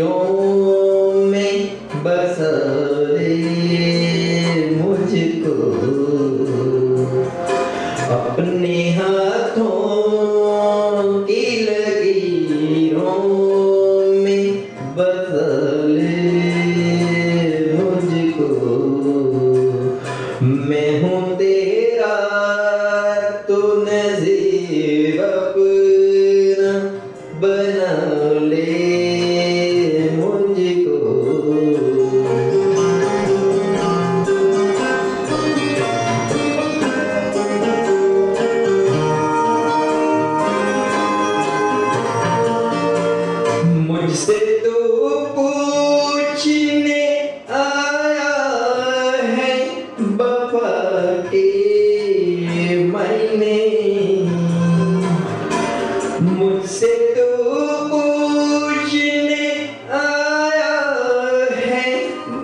लकीरों में बसा मुझको। अपने हाथों की लकीरों में बसा मुझको। मैं हूँ तेरा तो मुझसे तो पूछने आया है बफा के मैंने मुझसे तो पूछने आया है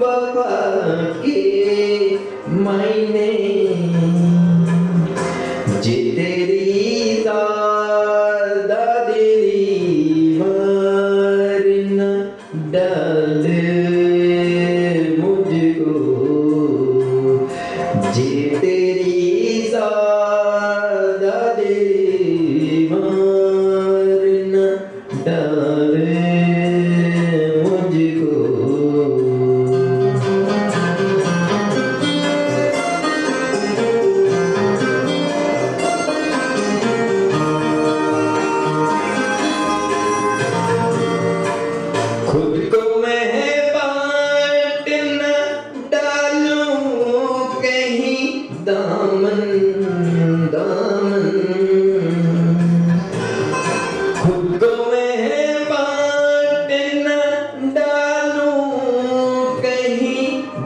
बफा के मैंने जे तेरी Aê!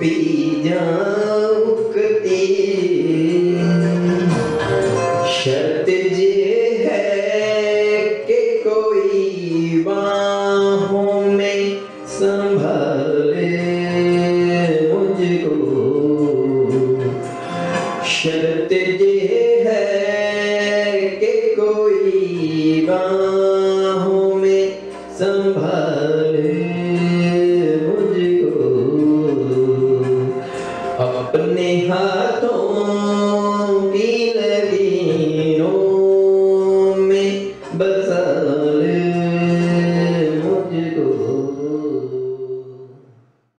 पी शर्त ये है कि कोई बाहों में संभाले मुझको। शर्त ये है कि कोई बाहों